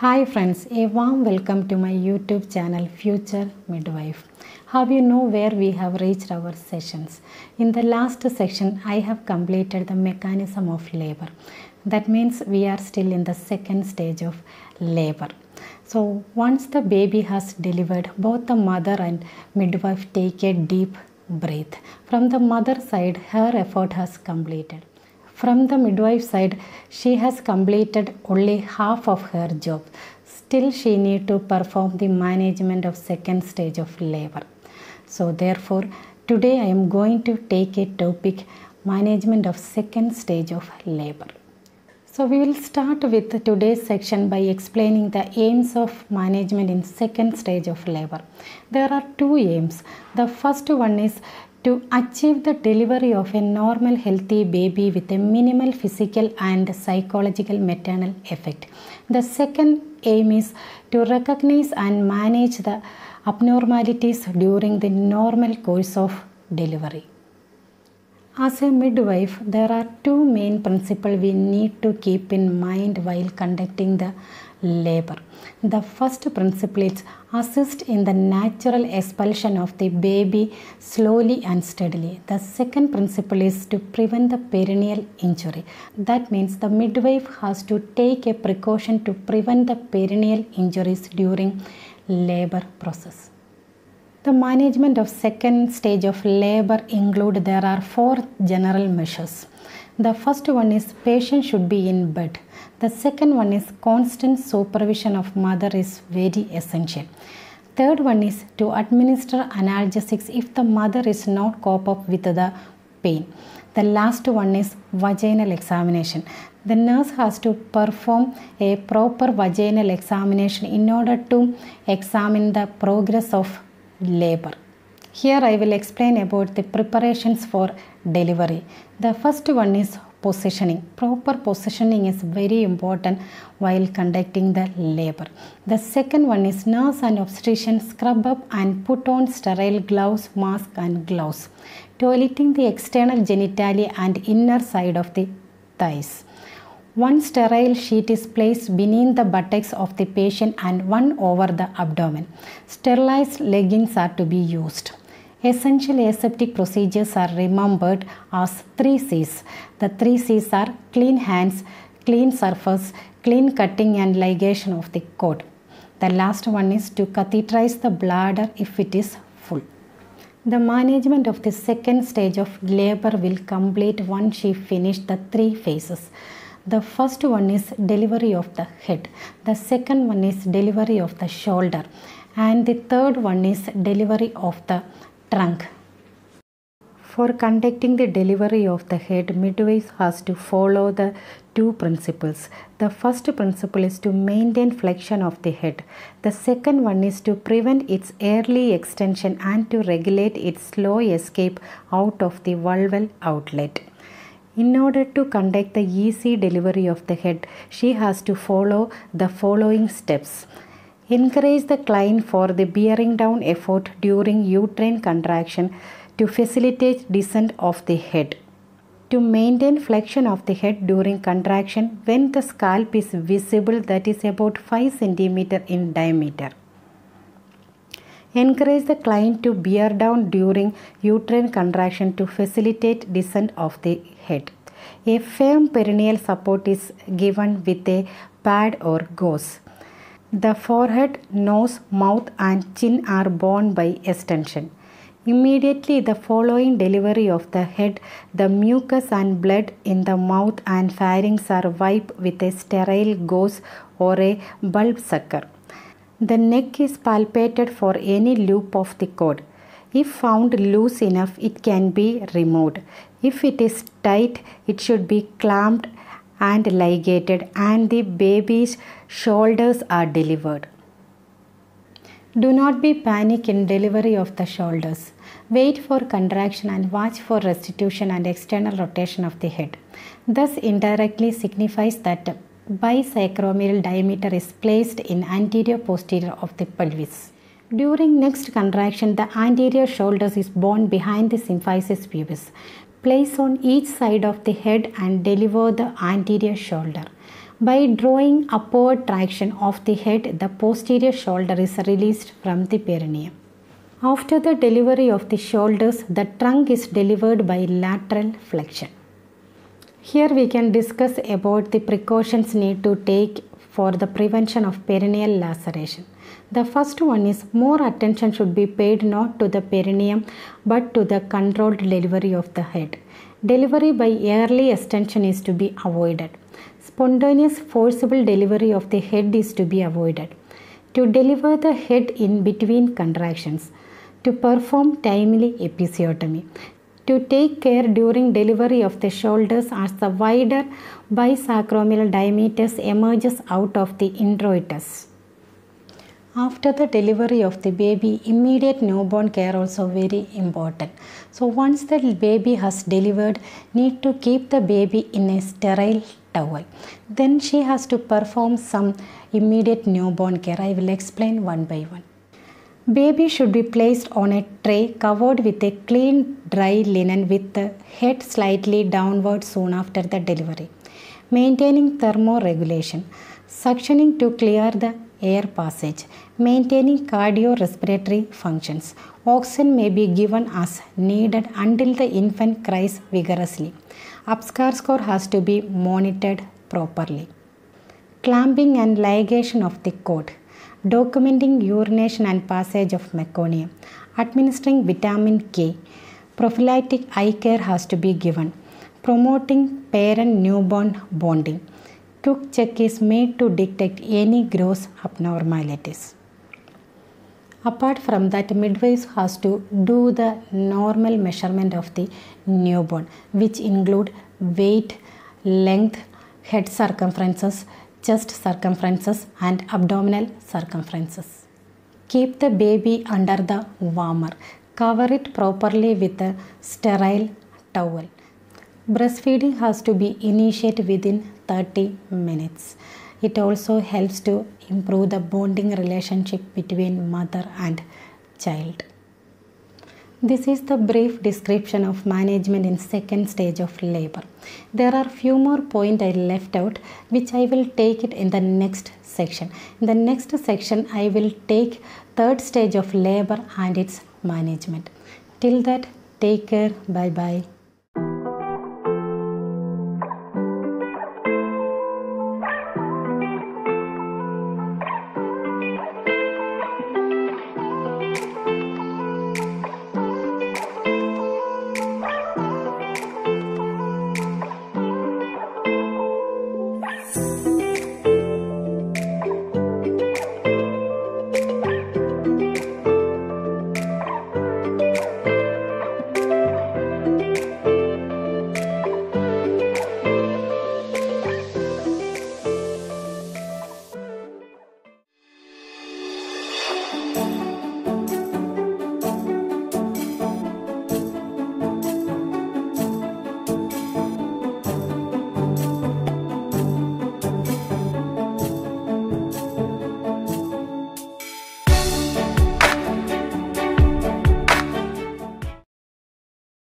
Hi friends, a warm welcome to my YouTube channel Future Midwife. Have you know where we have reached our sessions? In the last section, I have completed the mechanism of labor. That means we are still in the second stage of labor. So once the baby has delivered, both the mother and midwife take a deep breath. From the mother side, her effort has completed. From the midwife side, she has completed only half of her job. Still, she need to perform the management of second stage of labor. So, therefore, today I am going to take a topic management of second stage of labor. So, we will start with today's section by explaining the aims of management in second stage of labor. There are two aims. The first one is to achieve the delivery of a normal healthy baby with a minimal physical and psychological maternal effect. The second aim is to recognize and manage the abnormalities during the normal course of delivery. As a midwife, there are two main principles we need to keep in mind while conducting the labor. The first principle is assist in the natural expulsion of the baby slowly and steadily. The second principle is to prevent the perineal injury. That means the midwife has to take a precaution to prevent the perineal injuries during labor process. The management of second stage of labor include there are four general measures. The first one is patient should be in bed. The second one is constant supervision of mother is very essential. Third one is to administer analgesics if the mother is not cope up with the pain. The last one is vaginal examination. The nurse has to perform a proper vaginal examination in order to examine the progress of labor. Here I will explain about the preparations for delivery. The first one is positioning. Proper positioning is very important while conducting the labor. The second one is nurse and obstetrician scrub up and put on sterile gloves, mask and gloves. Toileting the external genitalia and inner side of the thighs. One sterile sheet is placed beneath the buttocks of the patient and one over the abdomen. Sterilized leggings are to be used. Essential aseptic procedures are remembered as three C's. The three C's are clean hands, clean surface, clean cutting and ligation of the cord. The last one is to catheterize the bladder if it is full. The management of the second stage of labor will complete once she finished the three phases. The first one is delivery of the head, the second one is delivery of the shoulder, and the third one is delivery of the trunk. For conducting the delivery of the head, midwife has to follow the two principles. The first principle is to maintain flexion of the head. The second one is to prevent its early extension and to regulate its slow escape out of the vulval outlet. In order to conduct the easy delivery of the head, she has to follow the following steps. Encourage the client for the bearing down effort during uterine contraction to facilitate descent of the head. To maintain flexion of the head during contraction when the scalp is visible that is about 5 cm in diameter. Encourage the client to bear down during uterine contraction to facilitate descent of the head. A firm perineal support is given with a pad or gauze. The forehead, nose, mouth, and chin are born by extension. Immediately the following delivery of the head, the mucus and blood in the mouth and pharynx are wiped with a sterile gauze or a bulb sucker. The neck is palpated for any loop of the cord. If found loose enough, it can be removed. If it is tight, it should be clamped and ligated, and the baby's shoulders are delivered. Do not be panic in delivery of the shoulders. Wait for contraction and watch for restitution and external rotation of the head. Thus indirectly signifies that bisacromial diameter is placed in anterior posterior of the pelvis. During next contraction, the anterior shoulders is born behind the symphysis pubis. Place on each side of the head and deliver the anterior shoulder. By drawing upward traction of the head, the posterior shoulder is released from the perineum. After the delivery of the shoulders, the trunk is delivered by lateral flexion. Here we can discuss about the precautions need to take for the prevention of perineal laceration. The first one is more attention should be paid not to the perineum but to the controlled delivery of the head. Delivery by early extension is to be avoided. Spontaneous forcible delivery of the head is to be avoided. To deliver the head in between contractions. To perform timely episiotomy to take care during delivery of the shoulders as the wider bisacromial diameters emerges out of the introitus. After the delivery of the baby, immediate newborn care also very important. So once the baby has delivered, need to keep the baby in a sterile towel. Then she has to perform some immediate newborn care. I will explain one by one. Baby should be placed on a tray covered with a clean dry linen with the head slightly downward soon after the delivery. Maintaining thermoregulation, suctioning to clear the air passage, maintaining cardiorespiratory functions. Oxygen may be given as needed until the infant cries vigorously. Apgar score has to be monitored properly. Clamping and ligation of the cord documenting urination and passage of meconium, administering vitamin K, prophylactic eye care has to be given, promoting parent newborn bonding. Quick check is made to detect any gross abnormalities. Apart from that, midwives has to do the normal measurement of the newborn, which include weight, length, head circumferences, chest circumferences and abdominal circumferences. Keep the baby under the warmer. Cover it properly with a sterile towel. Breastfeeding has to be initiated within 30 minutes. It also helps to improve the bonding relationship between mother and child. This is the brief description of management in second stage of labor. There are few more points I left out which I will take it in the next section. In the next section I will take third stage of labor and its management. Till that take care. Bye bye.